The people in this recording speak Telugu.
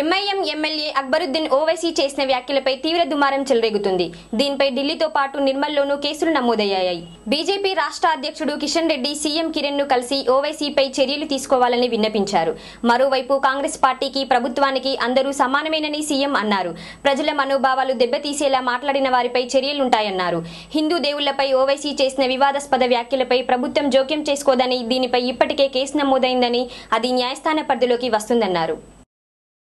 ఎంఐఎం ఎమ్మెల్యే అక్బరుద్దీన్ ఓవైసీ చేసిన వ్యాఖ్యలపై తీవ్ర దుమారం చెలరేగుతుంది. దీనిపై ఢిల్లీతో పాటు నిర్మల్లోనూ కేసులు నమోదయ్యాయి. బీజేపీ రాష్ట్ర అధ్యక్షుడు కిషన్ రెడ్డి సీఎం కిరణ్ను కలిసి ఓవైసీపై చర్యలు తీసుకోవాలని విన్నపించారు. మరోవైపు కాంగ్రెస్ పార్టీకి ప్రభుత్వానికి అందరూ సమానమేనని సీఎం అన్నారు. ప్రజల మనోభావాలు దెబ్బతీసేలా మాట్లాడిన వారిపై చర్యలుంటాయన్నారు. హిందూ దేవుళ్ళపై ఓవైసీ చేసిన వివాదాస్పద వ్యాఖ్యలపై ప్రభుత్వం జోక్యం చేసుకోదని దీనిపై ఇప్పటికే కేసు నమోదైందని అది న్యాయస్థాన పరిధిలోకి వస్తుందన్నారు.